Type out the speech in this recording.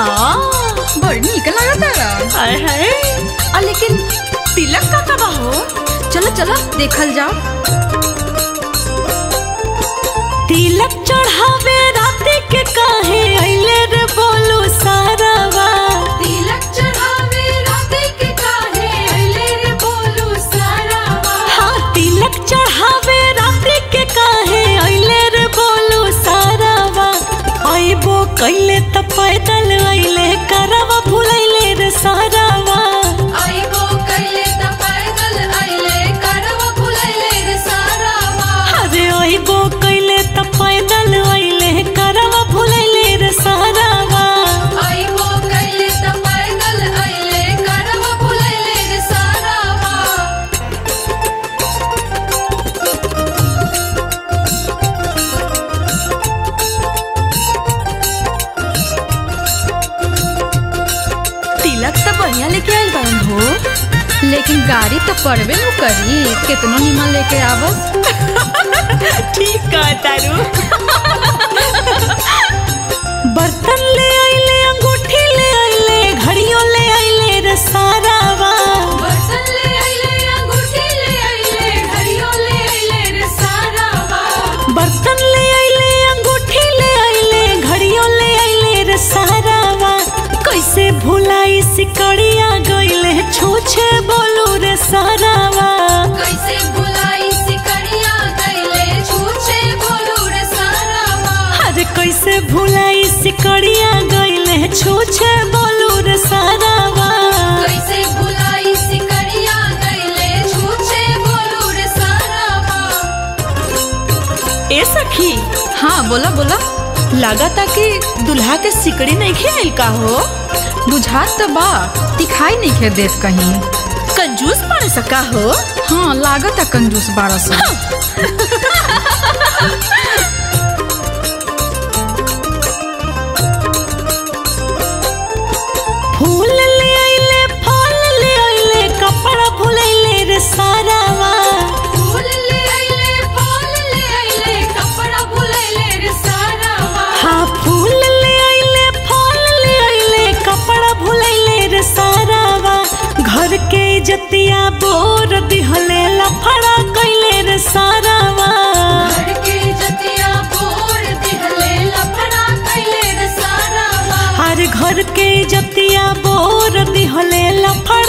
हो हाँ बड़ी निक लागत हाय हाय। आ लेकिन तिलक का कबा हो चलो चलो देखल जाओ। तिलक चढ़ावे राते के काहे अइले रे बोलू सारावा तिलक चढ़ावे राते के काहे अइले रे बोलू सारावा हाँ तिलक चढ़ावे राते के काहे अइले रे बोलू सारावा अइबो कइले त तिलक त बढ़िया लेके आइल बाड़न हो। लेकिन गाड़ी तो पड़बे न करी कितनो निमन लेके आवस। ठीक कहा तारू। बर्तन ले आइले अंगूठी ले आइले घड़ियों ले आइले बर्तन ले आइले अंगूठी ले आइले घड़ियों ले आइले रे बर्तन कैसे भुलाई सिकड़िया गइले छूछे बोलू रे सारावा कैसे बुलाई सिकड़िया गइले छूछे बोलू रे सारावा ए सखी हाँ बोला बोला। लागता कि दुल्हा के सिकड़ी नहीं खेल का हो? बुझात तो बा दिखाई नहीं खे देत कहीं। कंजूस पड़ सका हो? हाँ लागत है कंजूस बारह सौ। तोर के जतिया बोर दिहले लफड़ा कैले रे सारावा हर घर के जतिया बोर दिहले लफड़ा